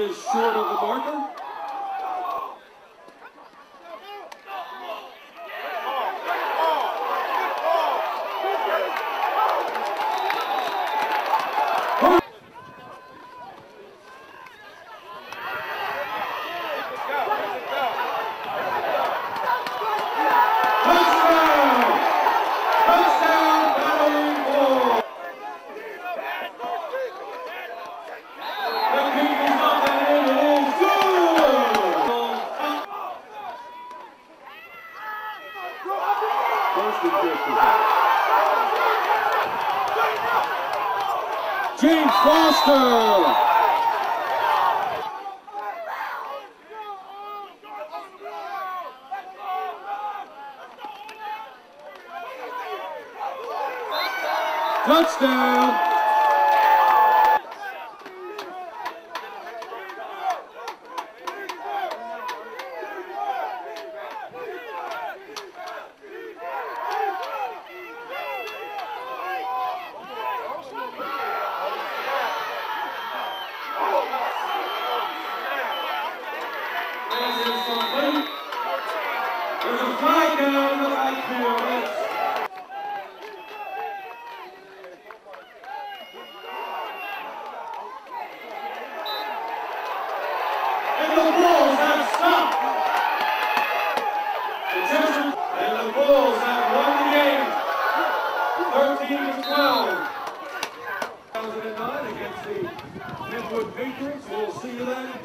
is short of the marker. Touchdown! Touchdown, Battling Bulls! The kick is up and it is good! James Foster! Touchdown! Complete. There's a flag down in the backfield. And the Bulls have stopped. Attention. And the Bulls have won the game. 13 to 12. 2009 against the Penn Wood Patriots. We'll see you then.